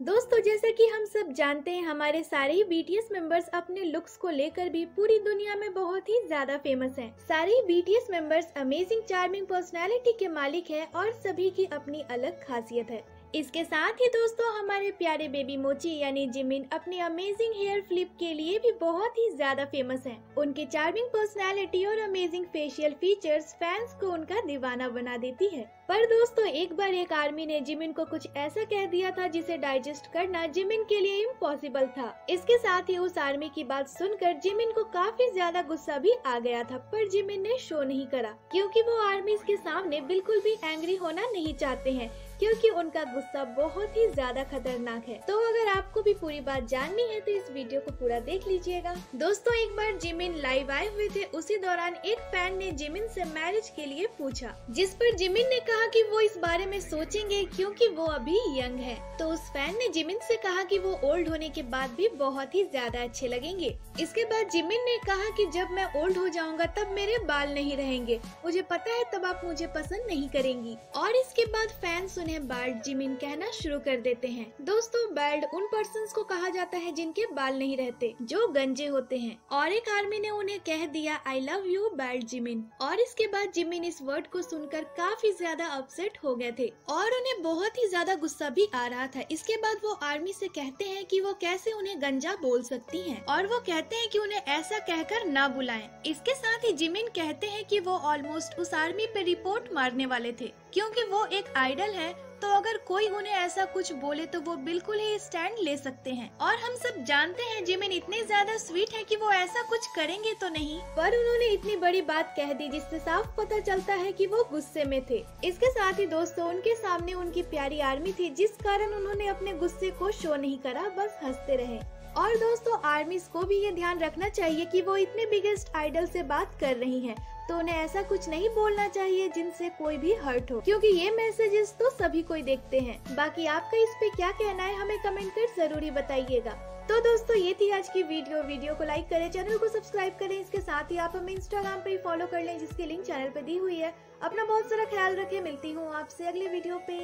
दोस्तों, जैसे कि हम सब जानते हैं, हमारे सारे ही बीटीएस मेंबर्स अपने लुक्स को लेकर भी पूरी दुनिया में बहुत ही ज़्यादा फ़ेमस हैं। सारे ही BTS members amazing charming personality के मालिक हैं और सभी की अपनी अलग खासियत है इसके साथ ही दोस्तों, हमारे प्यारे बेबी मोची यानी जिमिन अपनी अमेजिंग हेयर फ्लिप के लिए भी बहुत ही ज़्यादा फ़ेमस हैं। उनके चार्मिंग पर्सनालिटी और अमेजिंग फेशियल फीचर्स फैंस को उनका दीवाना बना देती है। पर दोस्तों, एक बार एक आर्मी ने जिमिन को कुछ ऐसा कह दिया था जिसे डाइजेस्ट करना जिमिन के लिए इम्पॉसिबल था। इसके साथ ही उस आर्मी की बात सुनकर जिमिन को काफ़ी ज़्यादा गुस्सा भी आ गया था, पर जिमिन ने शो नहीं करा, क्योंकि वो आर्मी के सामने बिल्कुल भी एंग्री होना नहीं चाहते हैं। क्योंकि उनका गुस्सा बहुत ही ज़्यादा खतरनाक है। तो अगर आपको भी पूरी बात जाननी है तो इस वीडियो को पूरा देख लीजिएगा। दोस्तों, एक बार जिमिन लाइव आए हुए थे, उसी दौरान एक फ़ैन ने जिमिन से मैरिज के लिए पूछा, जिस पर जिमिन ने कहा कि वो इस बारे में सोचेंगे क्योंकि वो अभी यंग है। तो उस फ़ैन ने जिमिन से कहा कि वो ओल्ड होने के बाद भी बहुत ही ज़्यादा अच्छे लगेंगे। इसके बाद जिमिन ने कहा कि जब मैं ओल्ड हो जाऊँगा, तब मेरे बाल नहीं रहेंगे। मुझे पता है तब आप मुझे पसंद नहीं करेंगी। और इसके बाद फ़ैन उन्हें बाल्ड जिमिन कहना शुरू कर देते हैं। दोस्तों बाल्ड उन पर्सन को कहा जाता है जिनके बाल नहीं रहते, जो गंजे होते हैं। और एक आर्मी ने उन्हें कह दिया I love you bald Jimin. और इसके बाद जिमिन इस वर्ड को सुनकर काफ़ी ज़्यादा अपसेट हो गए थे। और उन्हें बहुत ही ज़्यादा गुस्सा भी आ रहा था। इसके बाद वो आर्मी से कहते हैं कि वो कैसे उन्हें गंजा बोल सकती हैं। और वो कहते हैं कि उन्हें ऐसा कहकर ना बुलाएँ। इसके साथ ही जिमिन कहते हैं कि वो ऑलमोस्ट उस आर्मी पे रिपोर्ट मारने वाले थे, क्योंकि वो एक आइडल है तो अगर कोई उन्हें ऐसा कुछ बोले तो वो बिल्कुल ही स्टैंड ले सकते हैं। और हम सब जानते हैं, जिमिन इतने ज़्यादा स्वीट है कि वो ऐसा कुछ करेंगे तो नहीं। पर उन्होंने इतनी बड़ी बात कह दी, जिससे साफ़ पता चलता है कि वो गुस्से में थे। इसके साथ ही दोस्तों, उनके सामने उनकी प्यारी आर्मी थी, जिस कारण उन्होंने अपने गुस्से को शो नहीं करा, बस हँसते रहे। और दोस्तों आर्मीज को भी ये ध्यान रखना चाहिए कि वो इतने बिगेस्ट आइडल से बात कर रही हैं तो उन्हें ऐसा कुछ नहीं बोलना चाहिए जिनसे कोई भी हर्ट हो। क्योंकि ये मैसेजेस तो सभी कोई देखते हैं। बाकी आपका इस पे क्या कहना है, हमें कमेंट कर ज़रूरी बताइएगा। तो दोस्तों, ये थी आज की वीडियो वीडियो को लाइक करें चैनल को सब्सक्राइब करें। इसके साथ ही आप हमें इंस्टाग्राम पे फॉलो कर लें, जिसकी लिंक चैनल पे दी हुई है। अपना बहुत सारा ख्याल रखें। मिलती हूँ आपसे अगले वीडियो पे।